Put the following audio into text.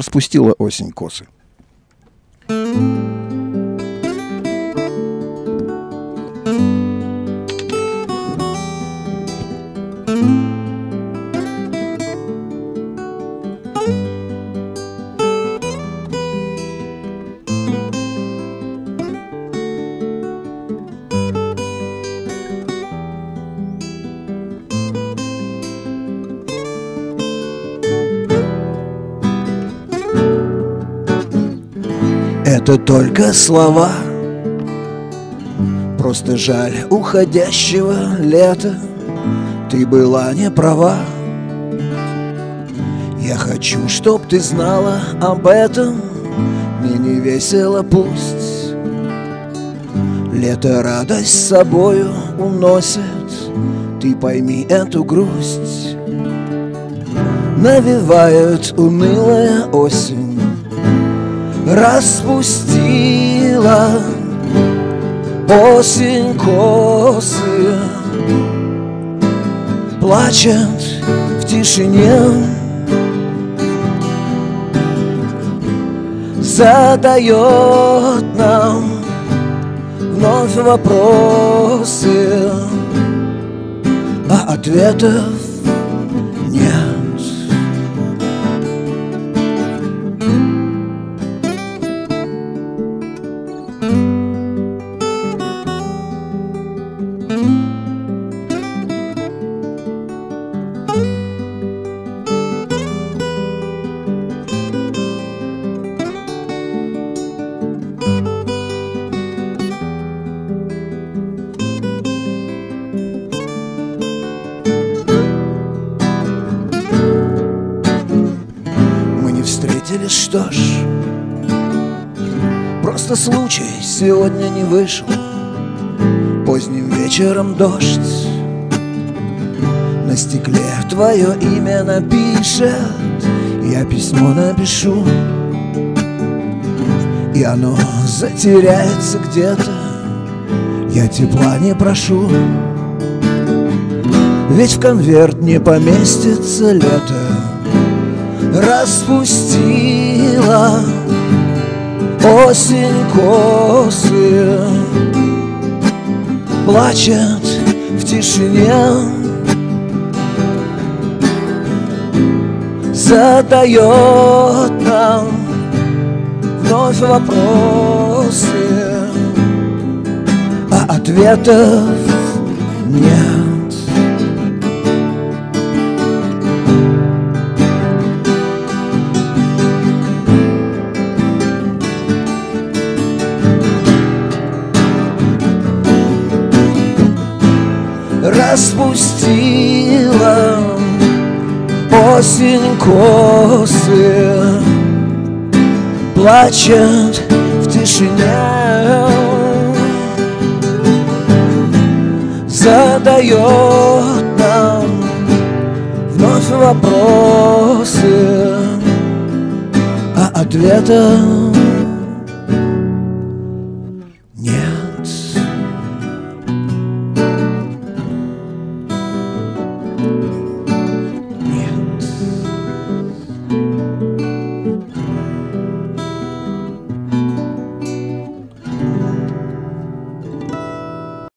Распустила осень косы. Это только слова. Просто жаль уходящего лета. Ты была не права. Я хочу, чтоб ты знала об этом. Мне не весело пусть Лето радость с собою уносит. Ты пойми эту грусть. Навевает унылая осень распустила осень косы. Плачет в тишине. Задает нам вновь вопросы А ответов нет что ж Просто случай сегодня не вышел Поздним вечером дождь На стекле твое имя напишет. Я письмо напишу И оно затеряется где-то. Я тепла не прошу Ведь в конверт не поместится лето распустила осень косы Плачет в тишине Задает нам вновь вопросы А ответов нет распустила осень косы. Плачет в тишине. Задает нам вновь вопросы А ответов